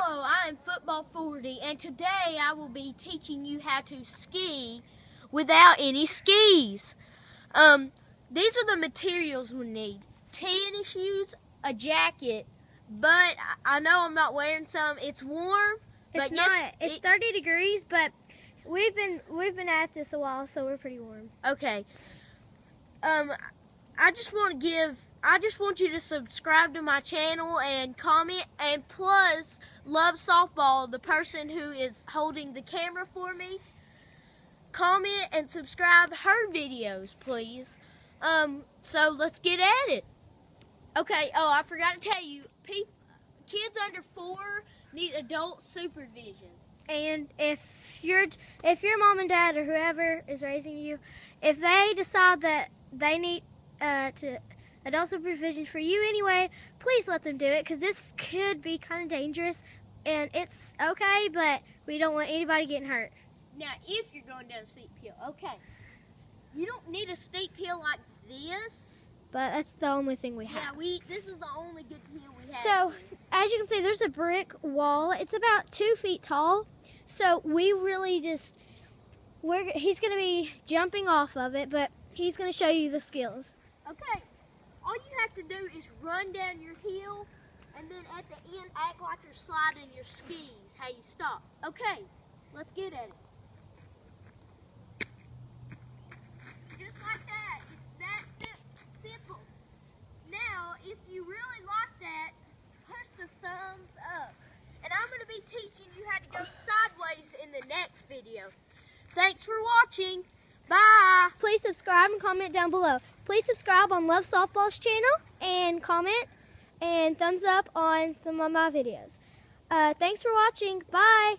Hello, I am Football 40 and today I will be teaching you how to ski without any skis. Um, these are the materials we need. Tennis shoes, a jacket, but I know I'm not wearing some. It's warm, but It's yes, not. It's it- 30 degrees, but we've been we've been at this a while, so we're pretty warm. Okay. Um, I just want to give. I just want you to subscribe to my channel and comment, and plus love softball, the person who is holding the camera for me. Comment and subscribe her videos, please. Um, so let's get at it. Okay. Oh, I forgot to tell you, peop kids under four need adult supervision. And if your if your mom and dad or whoever is raising you, if they decide that they need uh, to adult supervision for you anyway, please let them do it because this could be kind of dangerous. And it's okay, but we don't want anybody getting hurt. Now, if you're going down a steep hill, okay, you don't need a steep hill like this. But that's the only thing we have. Yeah, we. This is the only good hill we have. So, as you can see, there's a brick wall. It's about two feet tall. So we really just we're he's gonna be jumping off of it, but he's gonna show you the skills. okay, all you have to do is run down your hill, and then at the end act like you're sliding your skis. How you stop? Okay, let's get at it. Just like that. It's that sim- simple. Now, if you really like that, push the thumbs up. And I'm going to be teaching you how to go sideways in the next video. Thanks for watching. Bye. Please subscribe and comment down below. Please subscribe on Love Softball's channel and comment and thumbs up on some of my videos. Uh, thanks for watching. Bye.